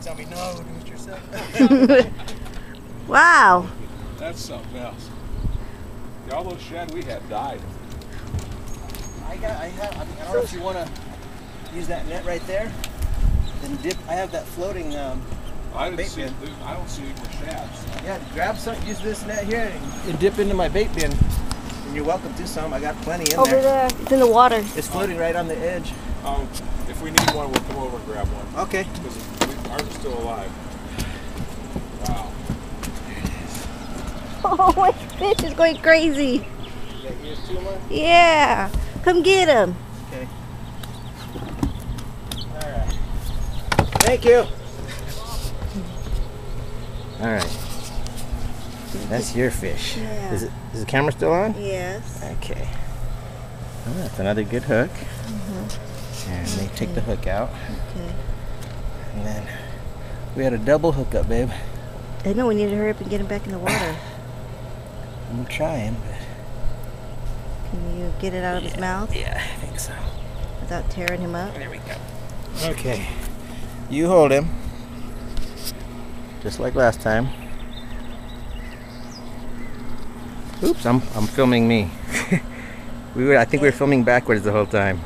tell me no, do it yourself. wow. That's something else. Yeah, all those shad we had died. I got, I have, I, mean, I don't know if you want to use that net right there. Then dip, I have that floating, um, I didn't Bait see. bin. I don't see any more shads. yeah, grab some, use this net here and, and dip into my bait bin. And you're welcome to some, I got plenty in Over there. there. It's in the water. It's floating right on the edge. Um, if we need one, we'll come over and grab one. Okay. Because ours is still alive. Wow. Oh, my fish is going crazy. You got yours too, Yeah. Come get him. Okay. All right. Thank you. All right. That's your fish. Yeah. Is it? Is the camera still on? Yes. Okay. Oh, that's another good hook. Mm -hmm. And they take the hook out, Okay. And then we had a double hookup, babe. I know we need to hurry up and get him back in the water. I'm trying, but Can you get it out of his mouth yeah, I think so. without tearing him up? There we go. Okay. You hold him. Just like last time. Oops, I'm I'm filming me. we were I think we were filming backwards the whole time.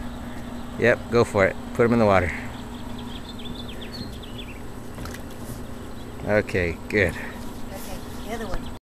Yep, go for it. Put him in the water. Okay, good. Okay. The other one.